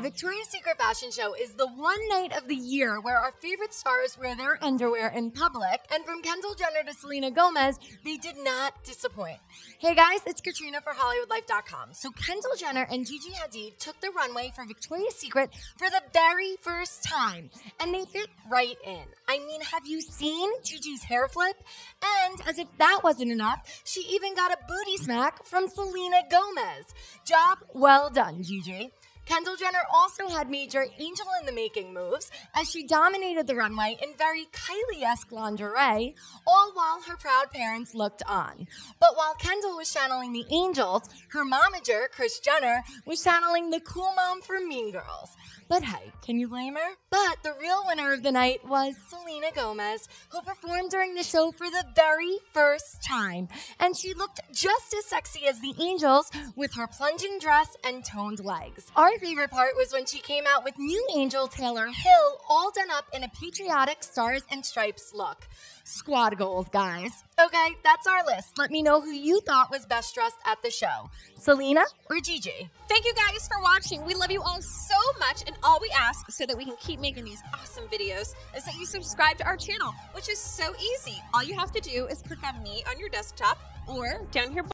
The Victoria's Secret fashion show is the one night of the year where our favorite stars wear their underwear in public, and from Kendall Jenner to Selena Gomez, they did not disappoint. Hey guys, it's Katrina for HollywoodLife.com. So Kendall Jenner and Gigi Hadid took the runway for Victoria's Secret for the very first time, and they fit right in. I mean, have you seen Gigi's hair flip? And as if that wasn't enough, she even got a booty smack from Selena Gomez. Job well done, Gigi. Kendall Jenner also had major angel in the making moves as she dominated the runway in very Kylie esque lingerie, all while her proud parents looked on. But while Kendall was channeling the angels, her momager, Kris Jenner, was channeling the cool mom from Mean Girls. But hey, can you blame her? But the real winner of the night was Selena Gomez, who performed during the show for the very first time. And she looked just as sexy as the angels with her plunging dress and toned legs. Our favorite part was when she came out with new angel Taylor Hill, all done up in a patriotic stars and stripes look. Squad goals, guys. Okay, that's our list. Let me know who you thought was best dressed at the show Selena or Gigi? Thank you guys for watching. We love you all so much, and all we ask so that we can keep making these awesome videos is that you subscribe to our channel, which is so easy. All you have to do is click on me on your desktop or down here